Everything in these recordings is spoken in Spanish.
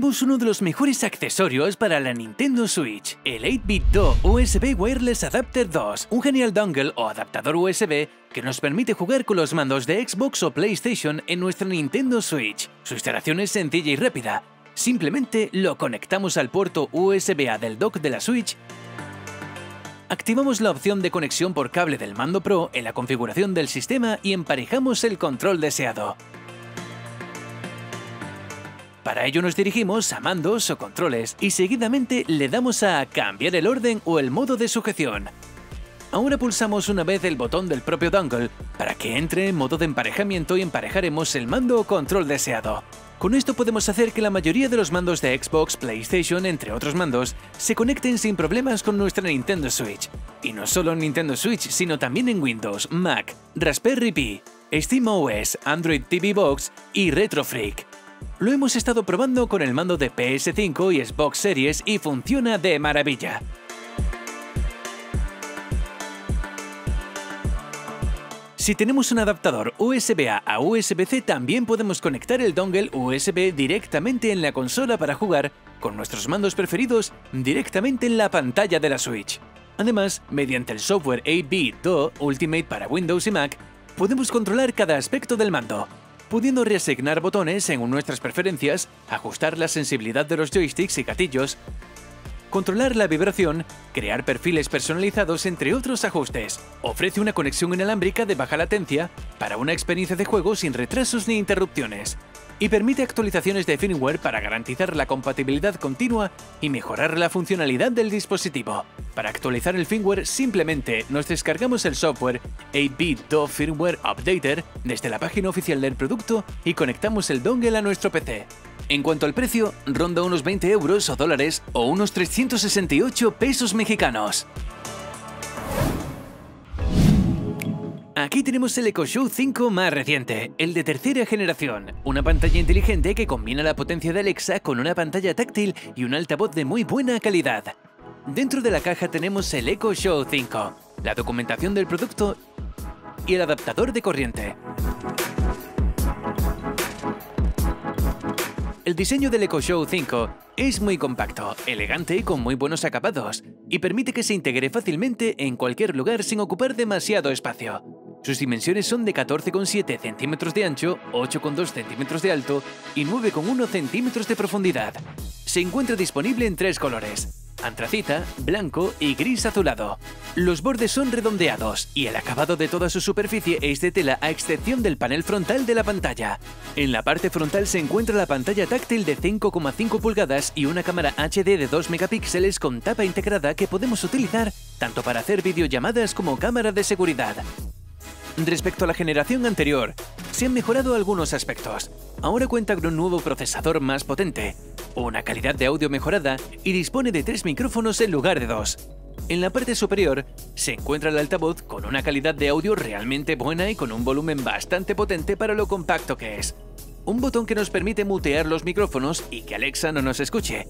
Tenemos uno de los mejores accesorios para la Nintendo Switch, el 8-bit Do USB Wireless Adapter 2, un genial dongle o adaptador USB que nos permite jugar con los mandos de Xbox o PlayStation en nuestra Nintendo Switch. Su instalación es sencilla y rápida. Simplemente lo conectamos al puerto USB-A del dock de la Switch Activamos la opción de conexión por cable del mando Pro en la configuración del sistema y emparejamos el control deseado. Para ello nos dirigimos a mandos o controles y seguidamente le damos a cambiar el orden o el modo de sujeción. Ahora pulsamos una vez el botón del propio dongle para que entre en modo de emparejamiento y emparejaremos el mando o control deseado. Con esto podemos hacer que la mayoría de los mandos de Xbox, PlayStation, entre otros mandos, se conecten sin problemas con nuestra Nintendo Switch. Y no solo en Nintendo Switch, sino también en Windows, Mac, Raspberry Pi, SteamOS, Android TV Box y RetroFreak. Lo hemos estado probando con el mando de PS5 y Xbox Series y funciona de maravilla. Si tenemos un adaptador USB-A a USB-C también podemos conectar el dongle USB directamente en la consola para jugar con nuestros mandos preferidos directamente en la pantalla de la Switch. Además, mediante el software AB2 Ultimate para Windows y Mac, podemos controlar cada aspecto del mando, pudiendo reasignar botones según nuestras preferencias, ajustar la sensibilidad de los joysticks y gatillos, controlar la vibración, crear perfiles personalizados entre otros ajustes. Ofrece una conexión inalámbrica de baja latencia para una experiencia de juego sin retrasos ni interrupciones y permite actualizaciones de firmware para garantizar la compatibilidad continua y mejorar la funcionalidad del dispositivo. Para actualizar el firmware simplemente nos descargamos el software 8-bit Do Firmware Updater desde la página oficial del producto y conectamos el dongle a nuestro PC. En cuanto al precio, ronda unos 20 euros o dólares o unos 368 pesos mexicanos. Aquí tenemos el Echo Show 5 más reciente, el de tercera generación, una pantalla inteligente que combina la potencia de Alexa con una pantalla táctil y un altavoz de muy buena calidad. Dentro de la caja tenemos el Echo Show 5, la documentación del producto y el adaptador de corriente. El diseño del Echo Show 5 es muy compacto, elegante y con muy buenos acabados, y permite que se integre fácilmente en cualquier lugar sin ocupar demasiado espacio. Sus dimensiones son de 14,7 centímetros de ancho, 8,2 centímetros de alto y 9,1 centímetros de profundidad. Se encuentra disponible en tres colores, antracita, blanco y gris azulado. Los bordes son redondeados y el acabado de toda su superficie es de tela a excepción del panel frontal de la pantalla. En la parte frontal se encuentra la pantalla táctil de 5,5 pulgadas y una cámara HD de 2 megapíxeles con tapa integrada que podemos utilizar tanto para hacer videollamadas como cámara de seguridad. Respecto a la generación anterior, se han mejorado algunos aspectos. Ahora cuenta con un nuevo procesador más potente, una calidad de audio mejorada y dispone de tres micrófonos en lugar de dos. En la parte superior se encuentra el altavoz con una calidad de audio realmente buena y con un volumen bastante potente para lo compacto que es un botón que nos permite mutear los micrófonos y que Alexa no nos escuche,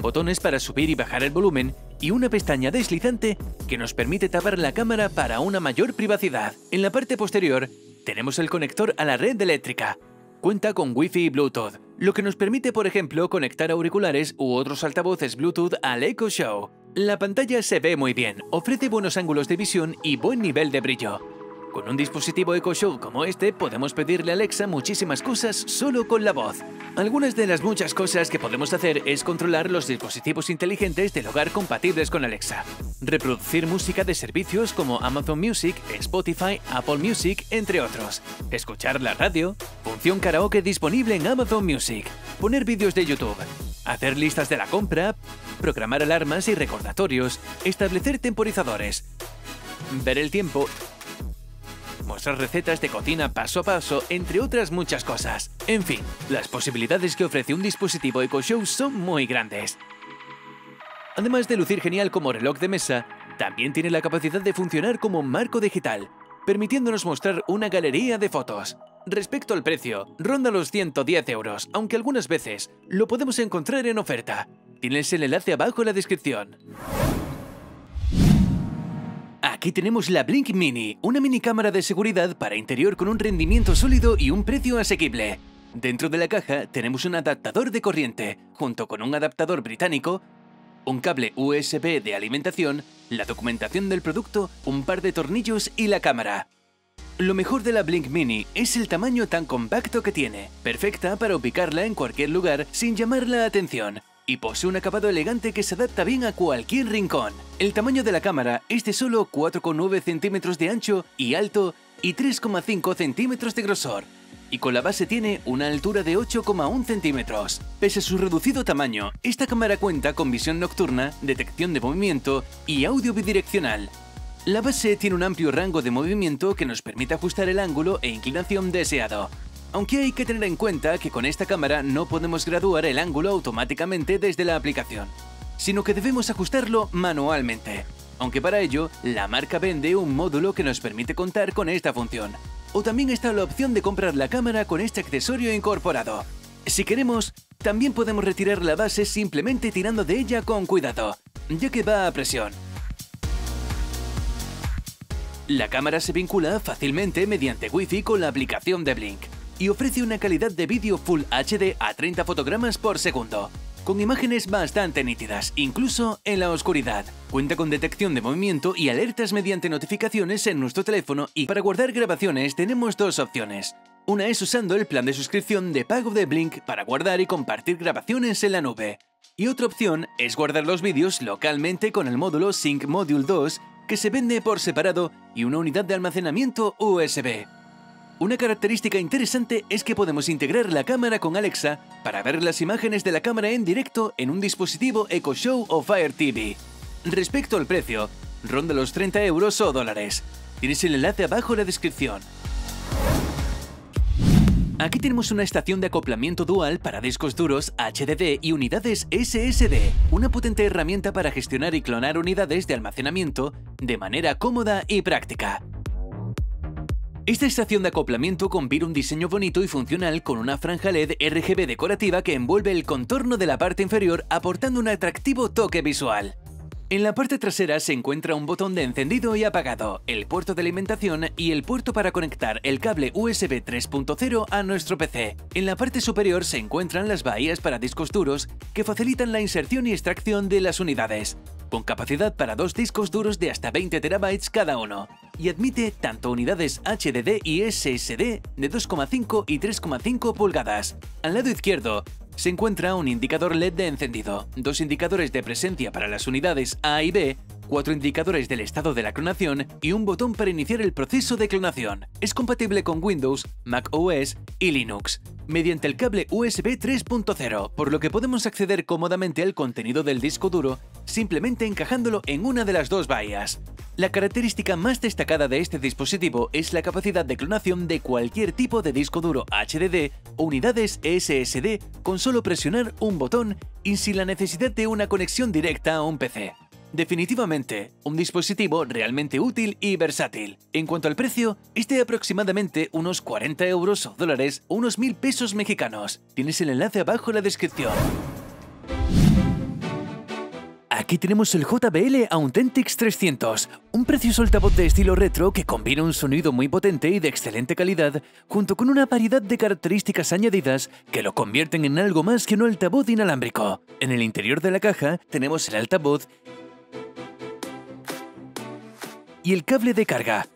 botones para subir y bajar el volumen y una pestaña deslizante que nos permite tapar la cámara para una mayor privacidad. En la parte posterior tenemos el conector a la red eléctrica. Cuenta con Wi-Fi y Bluetooth, lo que nos permite, por ejemplo, conectar auriculares u otros altavoces Bluetooth al Echo Show. La pantalla se ve muy bien, ofrece buenos ángulos de visión y buen nivel de brillo. Con un dispositivo Echo Show como este, podemos pedirle a Alexa muchísimas cosas solo con la voz. Algunas de las muchas cosas que podemos hacer es controlar los dispositivos inteligentes del hogar compatibles con Alexa, reproducir música de servicios como Amazon Music, Spotify, Apple Music, entre otros, escuchar la radio, función karaoke disponible en Amazon Music, poner vídeos de YouTube, hacer listas de la compra, programar alarmas y recordatorios, establecer temporizadores, ver el tiempo mostrar recetas de cocina paso a paso, entre otras muchas cosas. En fin, las posibilidades que ofrece un dispositivo EcoShow son muy grandes. Además de lucir genial como reloj de mesa, también tiene la capacidad de funcionar como marco digital, permitiéndonos mostrar una galería de fotos. Respecto al precio, ronda los 110 euros, aunque algunas veces lo podemos encontrar en oferta. Tienes el enlace abajo en la descripción. Aquí tenemos la Blink Mini, una mini cámara de seguridad para interior con un rendimiento sólido y un precio asequible. Dentro de la caja tenemos un adaptador de corriente, junto con un adaptador británico, un cable USB de alimentación, la documentación del producto, un par de tornillos y la cámara. Lo mejor de la Blink Mini es el tamaño tan compacto que tiene, perfecta para ubicarla en cualquier lugar sin llamar la atención, y posee un acabado elegante que se adapta bien a cualquier rincón. El tamaño de la cámara es de solo 4,9 centímetros de ancho y alto y 3,5 centímetros de grosor, y con la base tiene una altura de 8,1 centímetros. Pese a su reducido tamaño, esta cámara cuenta con visión nocturna, detección de movimiento y audio bidireccional. La base tiene un amplio rango de movimiento que nos permite ajustar el ángulo e inclinación deseado. Aunque hay que tener en cuenta que con esta cámara no podemos graduar el ángulo automáticamente desde la aplicación, sino que debemos ajustarlo manualmente. Aunque para ello, la marca vende un módulo que nos permite contar con esta función. O también está la opción de comprar la cámara con este accesorio incorporado. Si queremos, también podemos retirar la base simplemente tirando de ella con cuidado, ya que va a presión. La cámara se vincula fácilmente mediante Wi-Fi con la aplicación de Blink y ofrece una calidad de vídeo Full HD a 30 fotogramas por segundo, con imágenes bastante nítidas, incluso en la oscuridad. Cuenta con detección de movimiento y alertas mediante notificaciones en nuestro teléfono y para guardar grabaciones tenemos dos opciones. Una es usando el plan de suscripción de pago de Blink para guardar y compartir grabaciones en la nube. Y otra opción es guardar los vídeos localmente con el módulo Sync Module 2 que se vende por separado y una unidad de almacenamiento USB. Una característica interesante es que podemos integrar la cámara con Alexa para ver las imágenes de la cámara en directo en un dispositivo Echo Show o Fire TV. Respecto al precio, ronda los 30 euros o dólares. Tienes el enlace abajo en la descripción. Aquí tenemos una estación de acoplamiento dual para discos duros HDD y unidades SSD, una potente herramienta para gestionar y clonar unidades de almacenamiento de manera cómoda y práctica. Esta estación de acoplamiento combina un diseño bonito y funcional con una franja LED RGB decorativa que envuelve el contorno de la parte inferior aportando un atractivo toque visual. En la parte trasera se encuentra un botón de encendido y apagado, el puerto de alimentación y el puerto para conectar el cable USB 3.0 a nuestro PC. En la parte superior se encuentran las bahías para discos duros que facilitan la inserción y extracción de las unidades, con capacidad para dos discos duros de hasta 20 terabytes cada uno y admite tanto unidades HDD y SSD de 2,5 y 3,5 pulgadas. Al lado izquierdo se encuentra un indicador LED de encendido, dos indicadores de presencia para las unidades A y B, cuatro indicadores del estado de la clonación y un botón para iniciar el proceso de clonación. Es compatible con Windows, Mac OS y Linux, mediante el cable USB 3.0, por lo que podemos acceder cómodamente al contenido del disco duro simplemente encajándolo en una de las dos bahías. La característica más destacada de este dispositivo es la capacidad de clonación de cualquier tipo de disco duro HDD o unidades SSD con solo presionar un botón y sin la necesidad de una conexión directa a un PC. Definitivamente, un dispositivo realmente útil y versátil. En cuanto al precio, este aproximadamente unos 40 euros o dólares o unos 1000 pesos mexicanos. Tienes el enlace abajo en la descripción. Aquí tenemos el JBL Authentics 300, un precioso altavoz de estilo retro que combina un sonido muy potente y de excelente calidad, junto con una variedad de características añadidas que lo convierten en algo más que un altavoz inalámbrico. En el interior de la caja tenemos el altavoz y el cable de carga,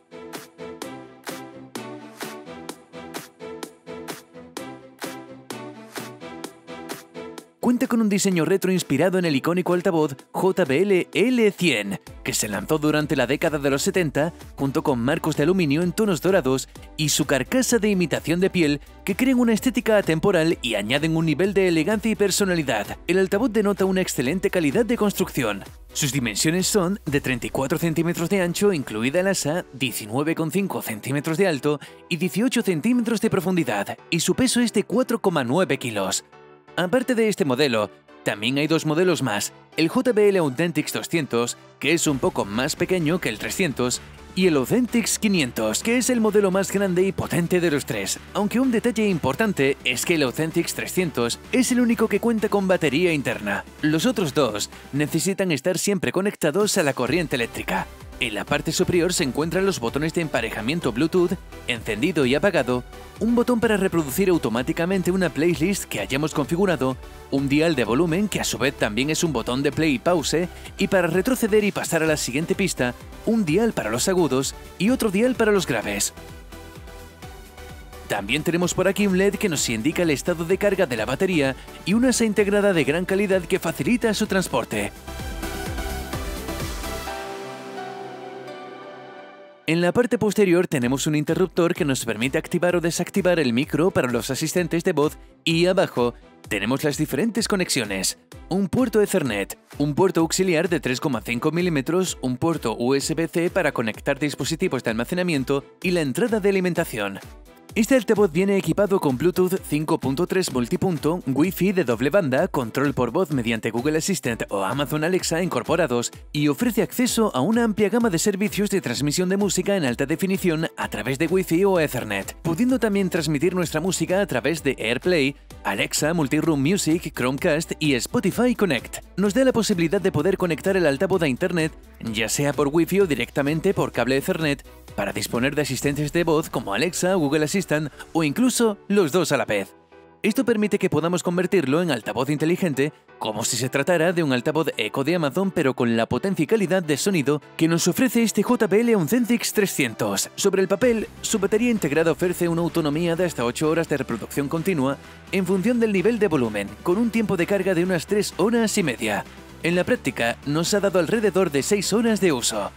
cuenta con un diseño retro inspirado en el icónico altavoz JBL L100, que se lanzó durante la década de los 70 junto con marcos de aluminio en tonos dorados y su carcasa de imitación de piel que crean una estética atemporal y añaden un nivel de elegancia y personalidad. El altavoz denota una excelente calidad de construcción. Sus dimensiones son de 34 centímetros de ancho, incluida el asa, 19,5 centímetros de alto y 18 centímetros de profundidad, y su peso es de 4,9 kilos. Aparte de este modelo, también hay dos modelos más, el JBL Authentics 200, que es un poco más pequeño que el 300, y el Authentics 500, que es el modelo más grande y potente de los tres, aunque un detalle importante es que el Authentics 300 es el único que cuenta con batería interna. Los otros dos necesitan estar siempre conectados a la corriente eléctrica. En la parte superior se encuentran los botones de emparejamiento Bluetooth, encendido y apagado, un botón para reproducir automáticamente una playlist que hayamos configurado, un dial de volumen que a su vez también es un botón de play y pause, y para retroceder y pasar a la siguiente pista, un dial para los agudos y otro dial para los graves. También tenemos por aquí un LED que nos indica el estado de carga de la batería y una asa integrada de gran calidad que facilita su transporte. En la parte posterior tenemos un interruptor que nos permite activar o desactivar el micro para los asistentes de voz y abajo tenemos las diferentes conexiones. Un puerto Ethernet, un puerto auxiliar de 3,5 mm, un puerto USB-C para conectar dispositivos de almacenamiento y la entrada de alimentación. Este altavoz viene equipado con Bluetooth 5.3 multipunto, Wi-Fi de doble banda, control por voz mediante Google Assistant o Amazon Alexa incorporados y ofrece acceso a una amplia gama de servicios de transmisión de música en alta definición a través de Wi-Fi o Ethernet, pudiendo también transmitir nuestra música a través de AirPlay, Alexa, Multiroom Music, Chromecast y Spotify Connect. Nos da la posibilidad de poder conectar el altavoz a Internet, ya sea por Wi-Fi o directamente por cable Ethernet, para disponer de asistentes de voz como Alexa, Google Assistant o incluso los dos a la vez. Esto permite que podamos convertirlo en altavoz inteligente como si se tratara de un altavoz eco de Amazon pero con la potencia y calidad de sonido que nos ofrece este JBL Uncentix 300. Sobre el papel, su batería integrada ofrece una autonomía de hasta 8 horas de reproducción continua en función del nivel de volumen, con un tiempo de carga de unas 3 horas y media. En la práctica, nos ha dado alrededor de 6 horas de uso.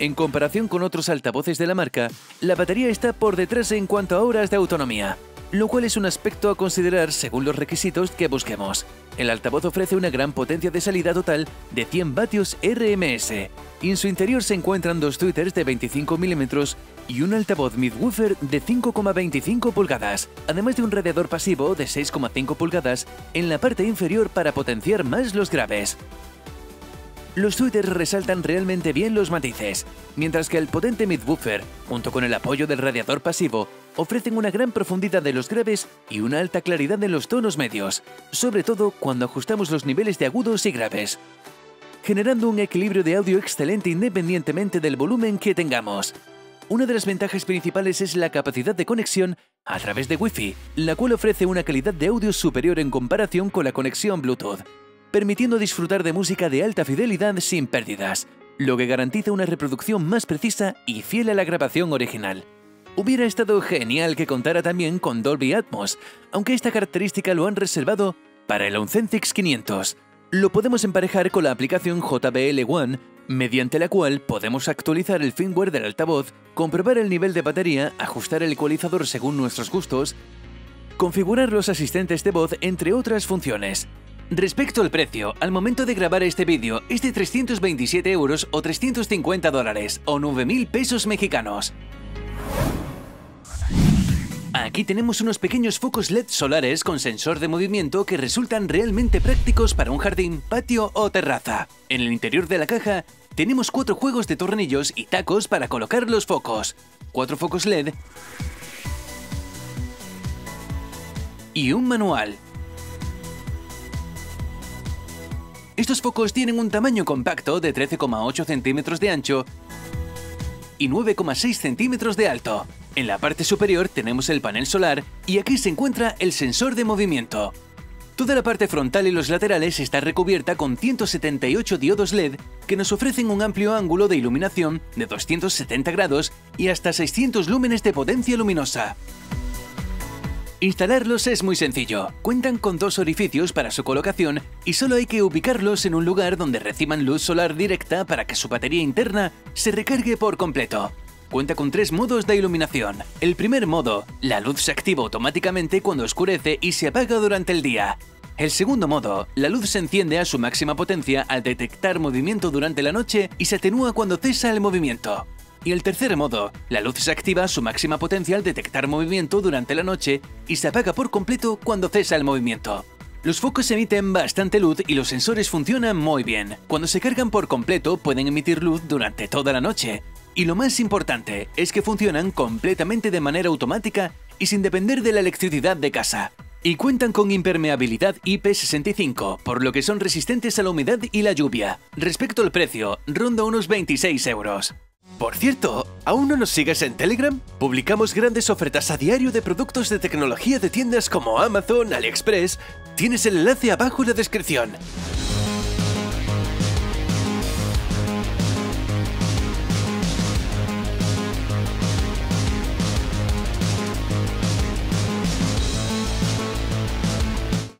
En comparación con otros altavoces de la marca, la batería está por detrás en cuanto a horas de autonomía, lo cual es un aspecto a considerar según los requisitos que busquemos. El altavoz ofrece una gran potencia de salida total de 100 vatios RMS, y en su interior se encuentran dos tweeters de 25 mm y un altavoz midwoofer de 5,25 pulgadas, además de un radiador pasivo de 6,5 pulgadas en la parte inferior para potenciar más los graves. Los tweeters resaltan realmente bien los matices, mientras que el potente midwoofer, junto con el apoyo del radiador pasivo, ofrecen una gran profundidad de los graves y una alta claridad en los tonos medios, sobre todo cuando ajustamos los niveles de agudos y graves, generando un equilibrio de audio excelente independientemente del volumen que tengamos. Una de las ventajas principales es la capacidad de conexión a través de Wi-Fi, la cual ofrece una calidad de audio superior en comparación con la conexión Bluetooth, permitiendo disfrutar de música de alta fidelidad sin pérdidas, lo que garantiza una reproducción más precisa y fiel a la grabación original. Hubiera estado genial que contara también con Dolby Atmos, aunque esta característica lo han reservado para el Auncentix 500. Lo podemos emparejar con la aplicación JBL One, mediante la cual podemos actualizar el firmware del altavoz, comprobar el nivel de batería, ajustar el ecualizador según nuestros gustos, configurar los asistentes de voz, entre otras funciones. Respecto al precio, al momento de grabar este vídeo es de 327 euros o 350 dólares o 9.000 pesos mexicanos. Aquí tenemos unos pequeños focos LED solares con sensor de movimiento que resultan realmente prácticos para un jardín, patio o terraza. En el interior de la caja tenemos cuatro juegos de tornillos y tacos para colocar los focos, cuatro focos LED y un manual. Estos focos tienen un tamaño compacto de 13,8 centímetros de ancho y 9,6 centímetros de alto. En la parte superior tenemos el panel solar y aquí se encuentra el sensor de movimiento. Toda la parte frontal y los laterales está recubierta con 178 diodos LED que nos ofrecen un amplio ángulo de iluminación de 270 grados y hasta 600 lúmenes de potencia luminosa. Instalarlos es muy sencillo. Cuentan con dos orificios para su colocación y solo hay que ubicarlos en un lugar donde reciban luz solar directa para que su batería interna se recargue por completo. Cuenta con tres modos de iluminación. El primer modo, la luz se activa automáticamente cuando oscurece y se apaga durante el día. El segundo modo, la luz se enciende a su máxima potencia al detectar movimiento durante la noche y se atenúa cuando cesa el movimiento. Y el tercer modo, la luz se activa a su máxima potencia al detectar movimiento durante la noche y se apaga por completo cuando cesa el movimiento. Los focos emiten bastante luz y los sensores funcionan muy bien. Cuando se cargan por completo pueden emitir luz durante toda la noche. Y lo más importante es que funcionan completamente de manera automática y sin depender de la electricidad de casa. y cuentan con impermeabilidad IP65, por lo que son resistentes a la humedad y la lluvia. Respecto al precio, ronda unos 26 euros. Por cierto, ¿aún no nos sigues en Telegram? Publicamos grandes ofertas a diario de productos de tecnología de tiendas como Amazon, AliExpress. Tienes el enlace abajo en la descripción.